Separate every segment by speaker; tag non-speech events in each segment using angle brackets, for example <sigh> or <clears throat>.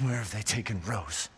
Speaker 1: Where have they taken Rose?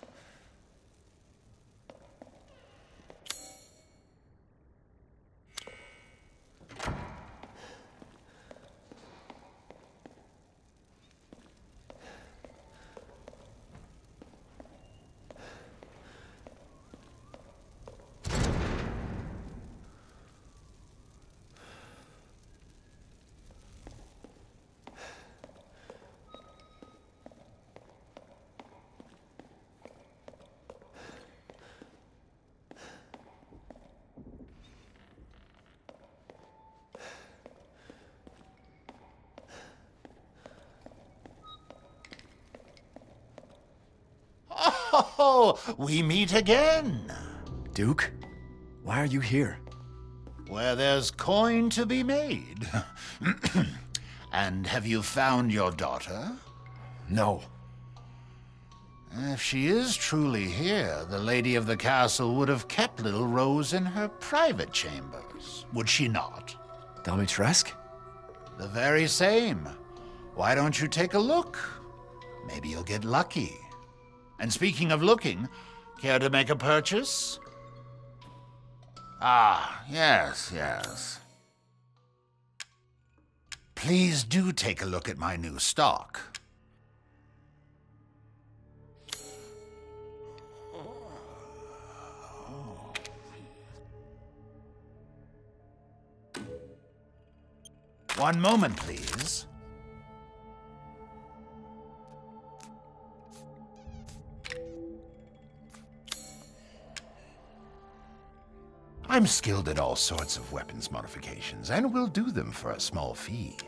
Speaker 2: We meet again.
Speaker 1: Duke? Why are you here?
Speaker 2: Where there's coin to be made. <clears throat> and have you found your daughter?
Speaker 1: No.
Speaker 2: If she is truly here, the lady of the castle would have kept little Rose in her private chambers, would she not?
Speaker 1: Dimitrescu?
Speaker 2: The very same. Why don't you take a look? Maybe you'll get lucky. And speaking of looking, care to make a purchase? Ah, yes, yes. Please do take a look at my new stock. One moment, please. I'm skilled at all sorts of weapons modifications, and will do them for a small fee.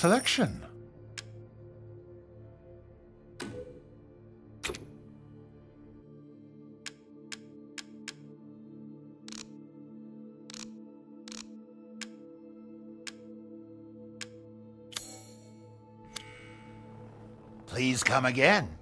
Speaker 2: Selection. Please come again.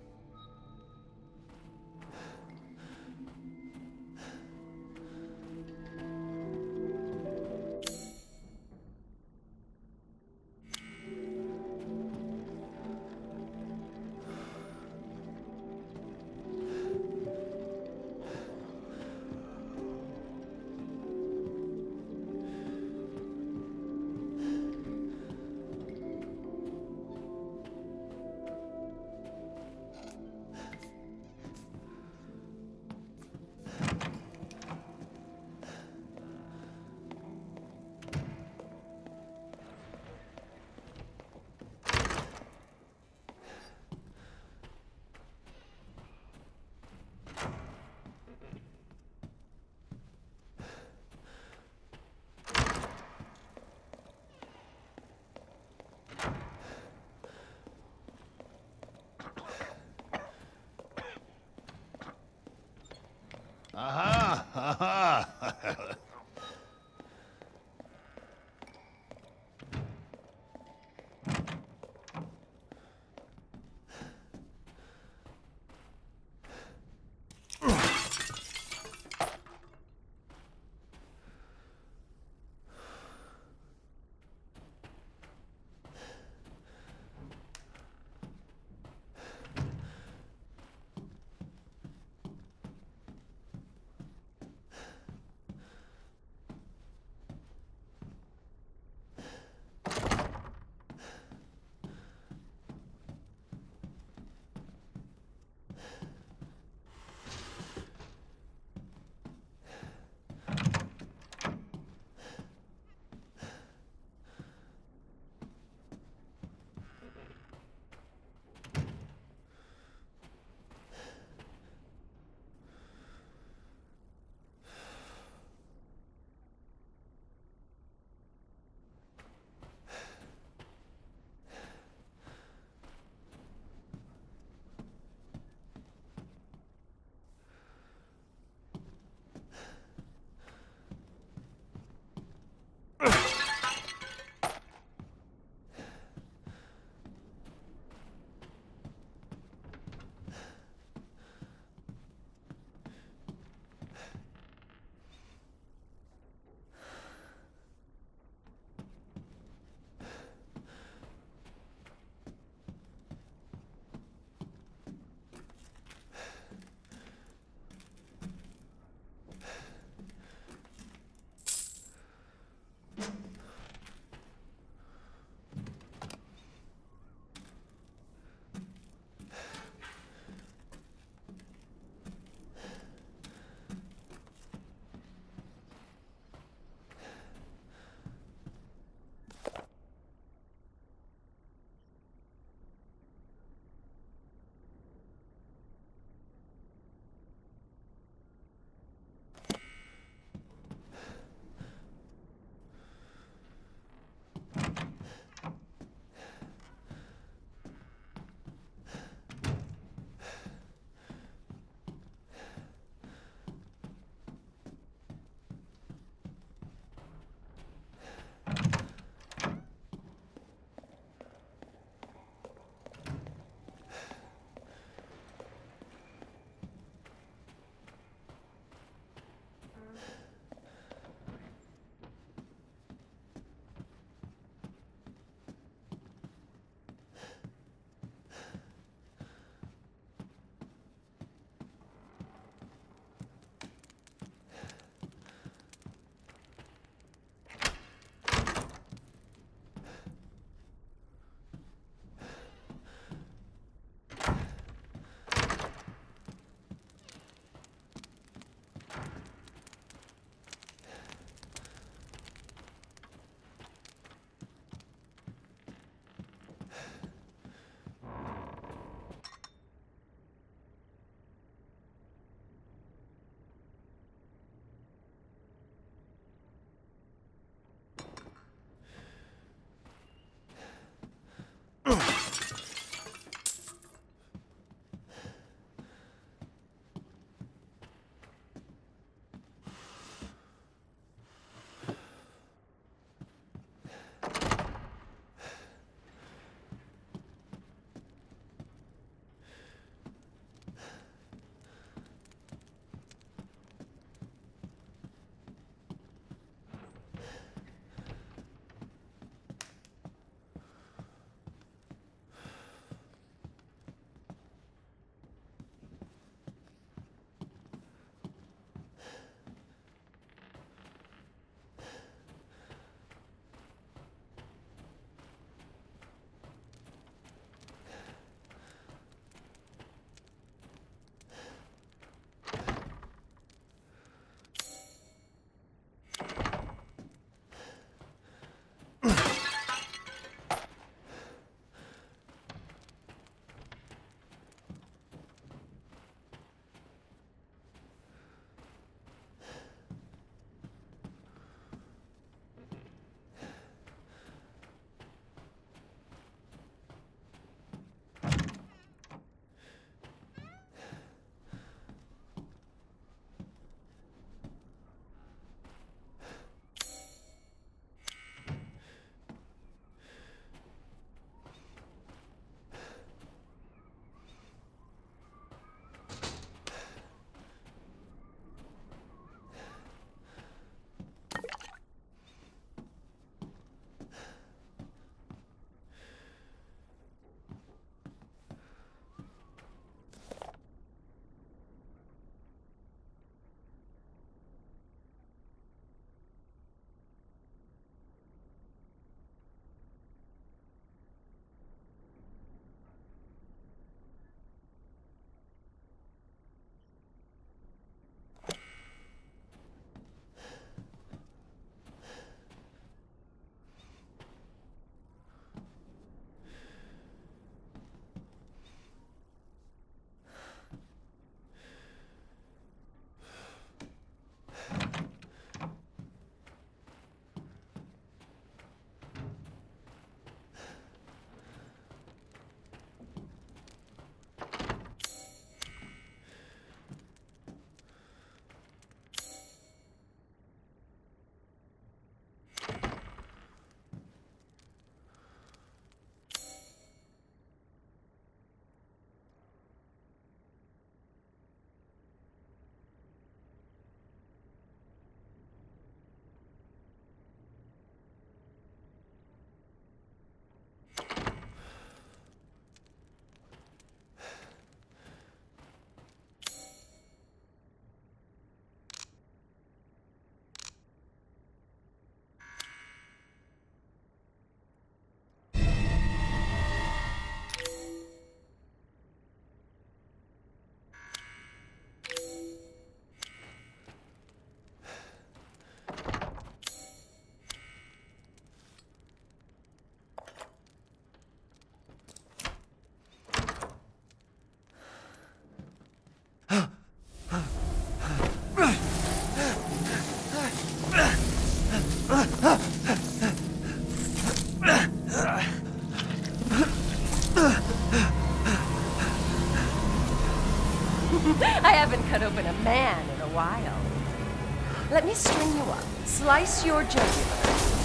Speaker 3: Your jugular,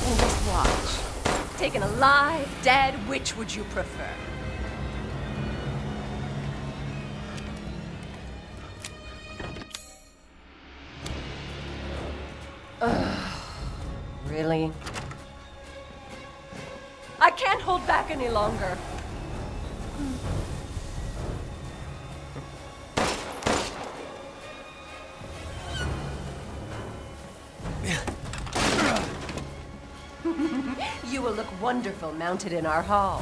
Speaker 3: and just watch. Taken alive, dead, which would you prefer? Mounted in our hall.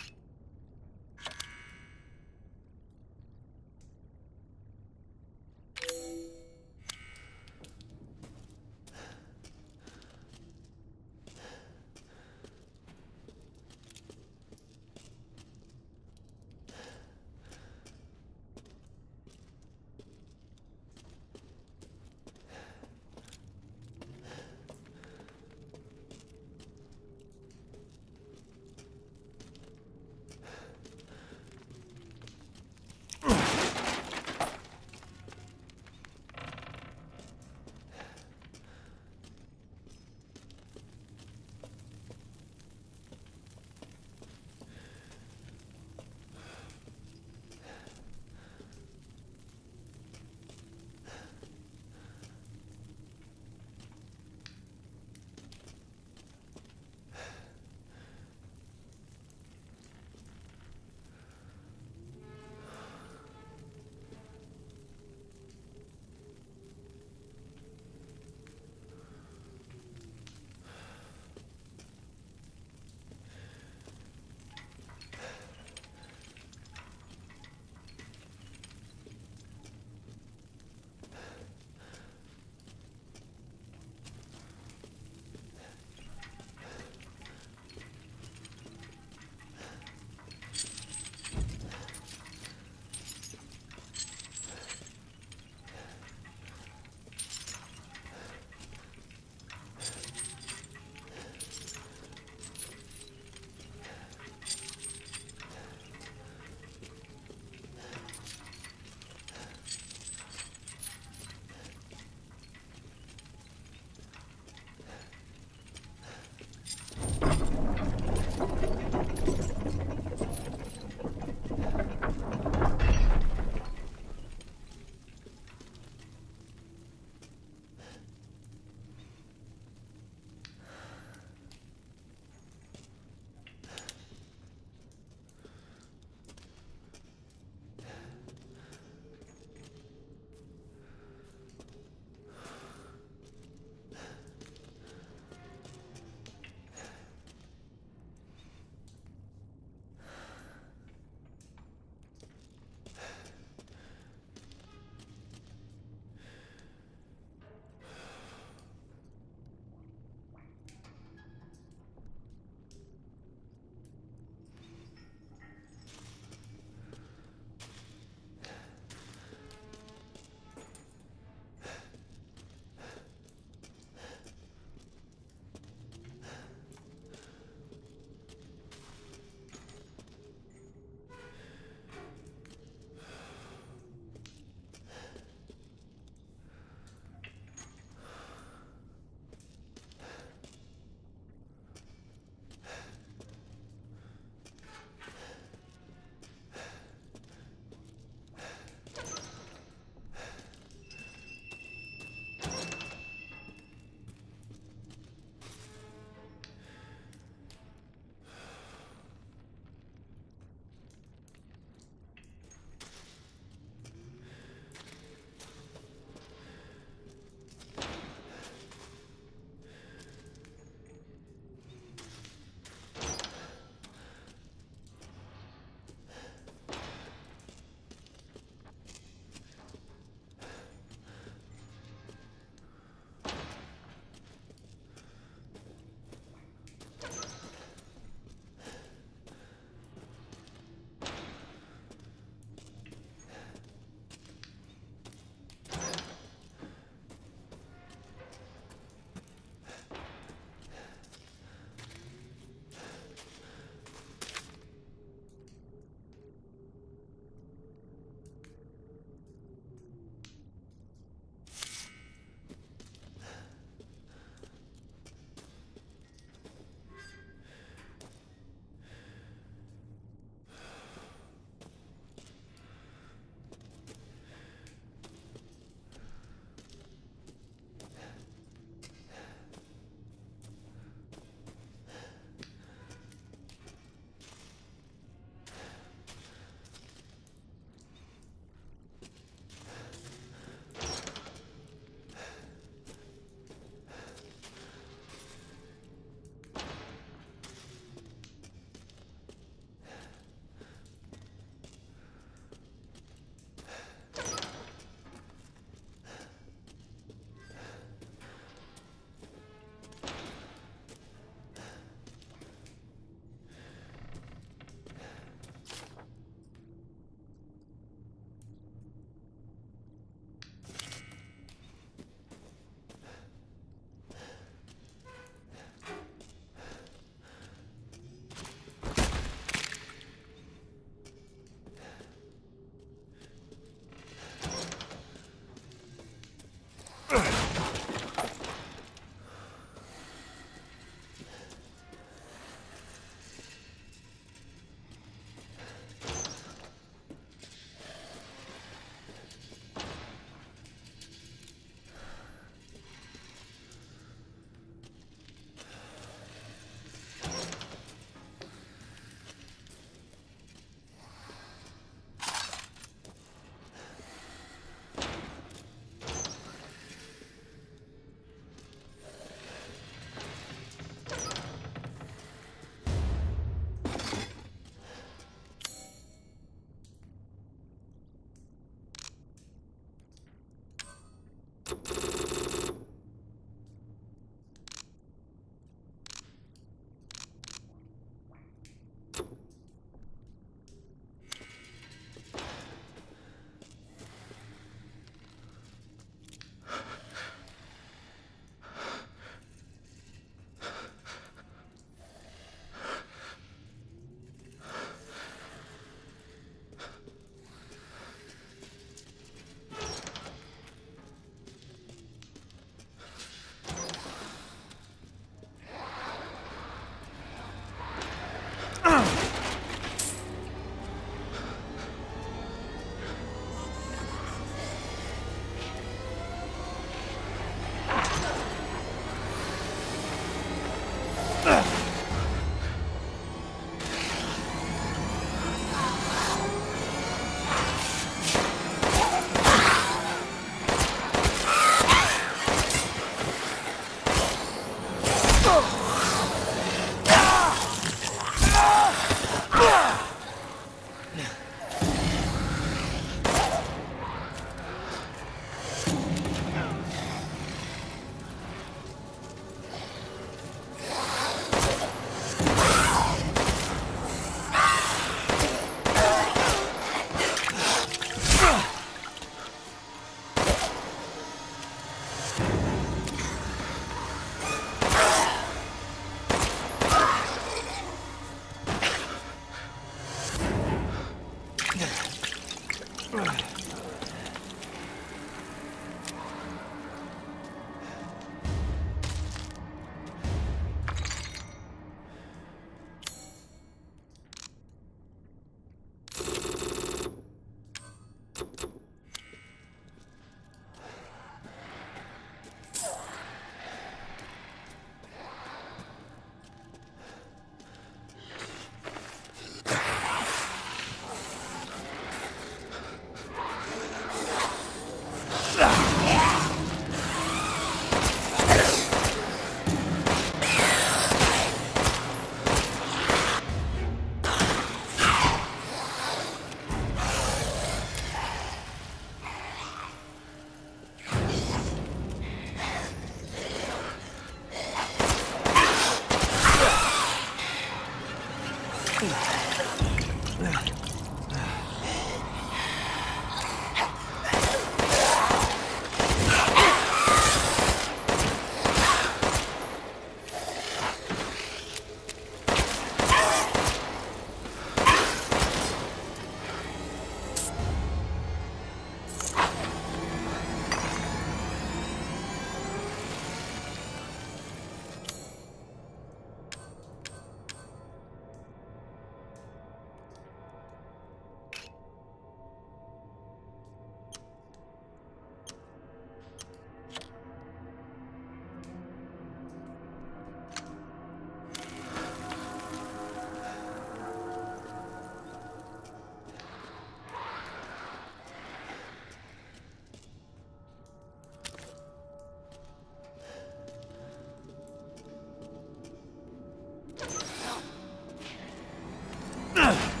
Speaker 3: Yeah.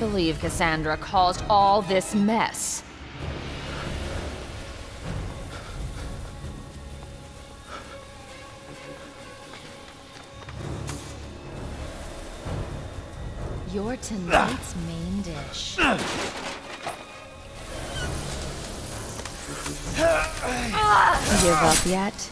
Speaker 4: Believe Cassandra caused all this mess. You're tonight's main dish. Give up yet?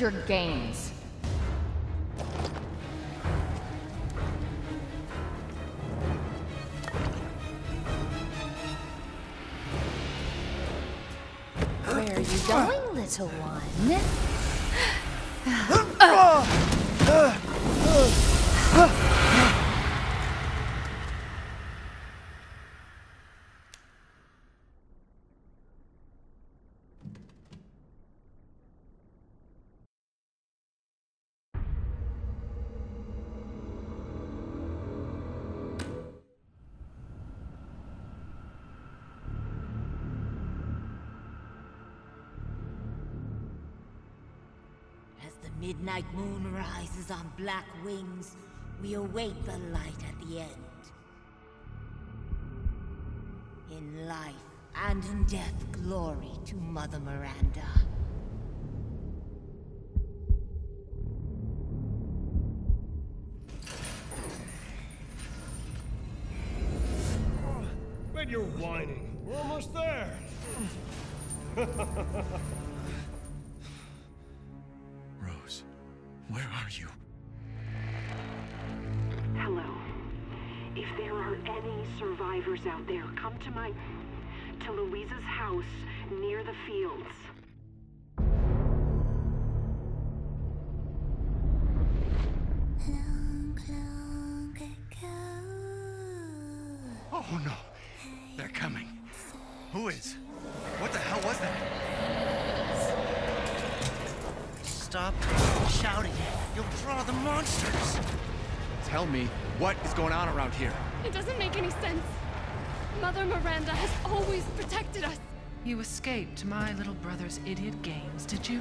Speaker 4: Your games. Where are you going, little one?
Speaker 5: Midnight moon rises on black wings, we await the light at the end. In life and in death, glory to Mother Miranda.
Speaker 6: Come to my. to Luiza's house near the fields.
Speaker 7: Oh no, they're coming. Who is? What the hell was that?
Speaker 8: Stop shouting. You'll draw the monsters.
Speaker 7: Tell me, what is going on around here?
Speaker 9: It doesn't make any sense. Mother Miranda has always protected us.
Speaker 10: You escaped my little brother's idiot games, did you?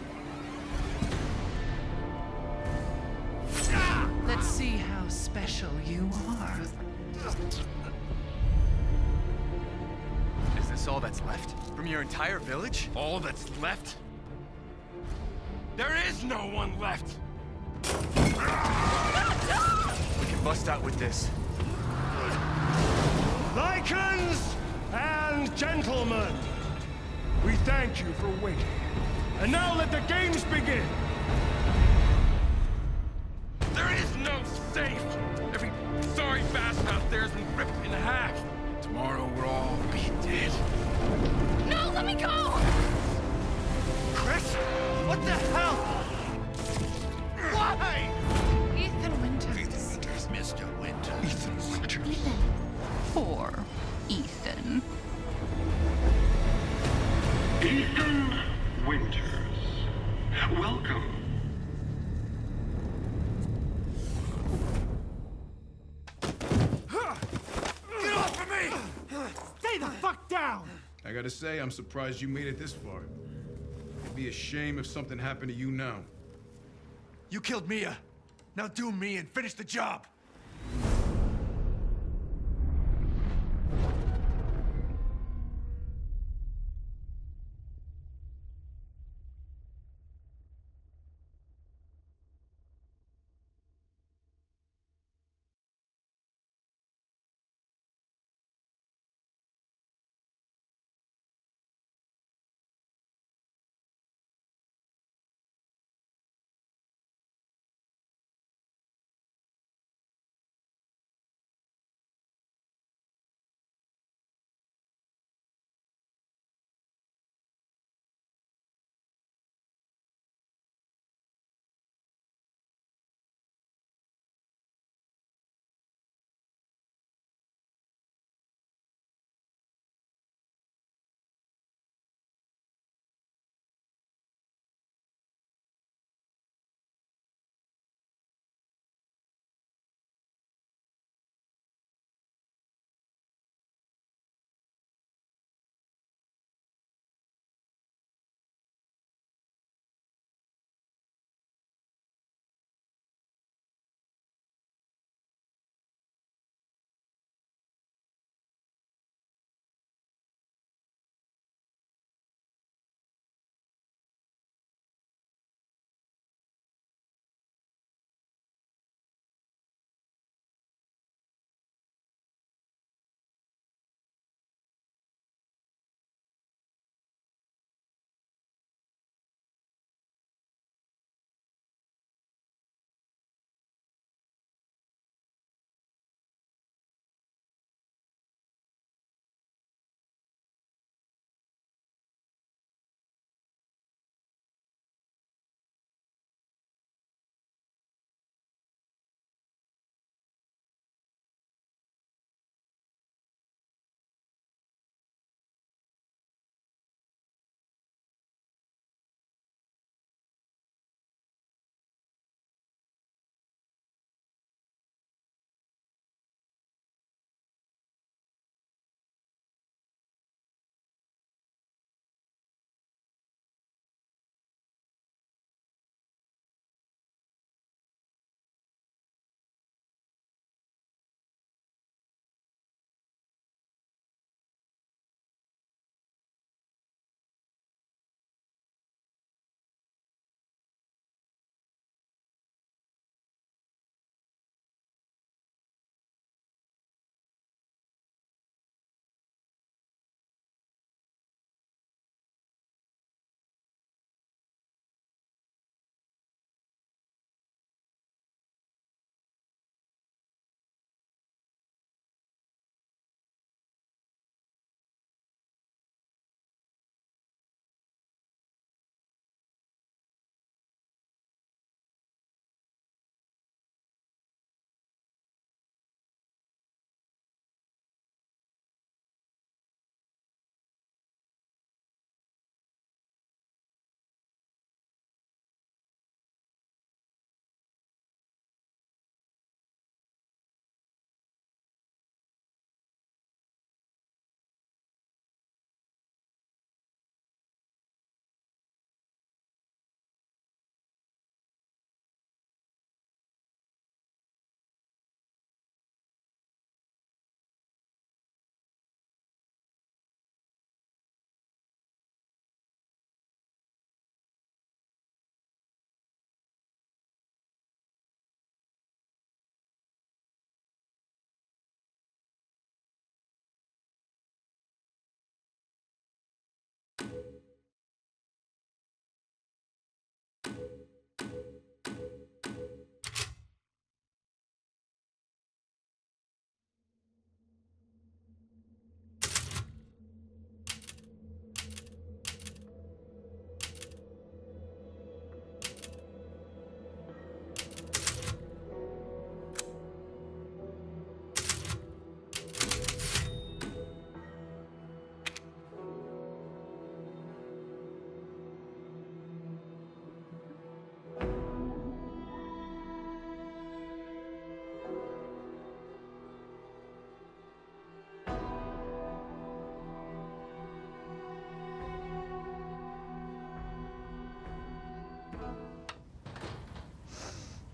Speaker 10: Let's see how special you are.
Speaker 7: Is this all that's left? From your entire village? All that's left?
Speaker 11: There is no one left.
Speaker 7: We can bust out with this.
Speaker 11: Lycans and gentlemen, we thank you for waiting. And now let the games begin.
Speaker 12: There is no safe! Every sorry bastard out there has been ripped in half. Tomorrow we'll all be dead.
Speaker 9: No, let me go!
Speaker 8: Chris? What the hell?
Speaker 10: Poor Ethan.
Speaker 13: Ethan Winters. Welcome.
Speaker 11: Get off of me! Stay the fuck down!
Speaker 12: I gotta say, I'm surprised you made it this far. It'd be a shame if something happened to you now.
Speaker 7: You killed Mia. Now do me and finish the job.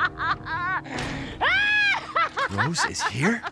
Speaker 5: <laughs>
Speaker 7: Rose is here?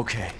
Speaker 7: Okay.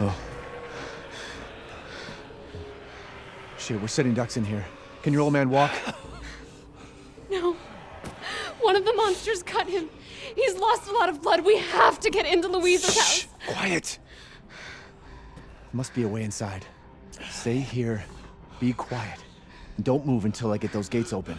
Speaker 7: Oh. Shit, we're sitting ducks in here. Can your old man walk? <sighs>
Speaker 9: No. One of the monsters cut him. He's lost a lot of blood. We have to get into Luiza's house.
Speaker 7: Quiet! Must be a way inside. Stay here, be quiet, and don't move until I get those gates open.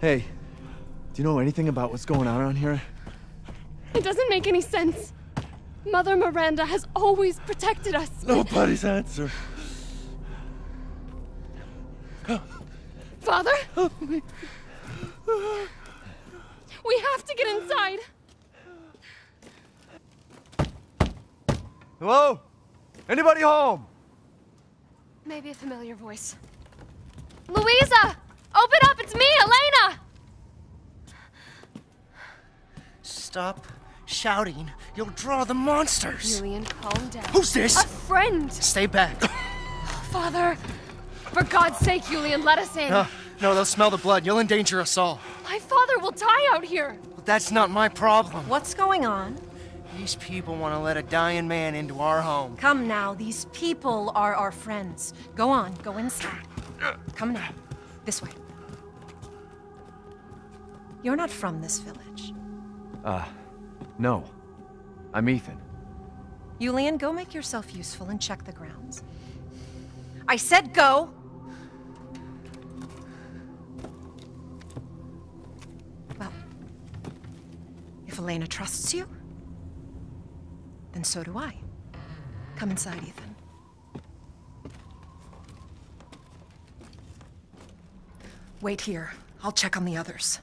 Speaker 7: Hey, do you know anything about what's going on around here?
Speaker 9: It doesn't make any sense. Mother Miranda has always protected us.
Speaker 14: Nobody's answer.
Speaker 9: Father? We have to get inside.
Speaker 7: Hello? Anybody home?
Speaker 9: Maybe a familiar voice. Luiza! Open up! It's me, Elena!
Speaker 8: Stop shouting. You'll draw the monsters.
Speaker 9: Julian, calm down.
Speaker 8: Who's this?
Speaker 9: A friend!
Speaker 8: Stay back. <gasps>
Speaker 9: Father! For God's sake, Julian, let us in.
Speaker 8: No, no, they'll smell the blood. You'll endanger us all.
Speaker 9: My father will die out here.
Speaker 8: But that's not my problem.
Speaker 15: What's going on?
Speaker 8: These people want to let a dying man into our home.
Speaker 15: Come now, these people are our friends. Go on, go inside. Come now. This way. You're not from this village.
Speaker 7: Uh, no. I'm Ethan.
Speaker 15: Yulian, go make yourself useful and check the grounds. I said go! Well, if Elena trusts you, then so do I. Come inside, Ethan. Wait here. I'll check on the others.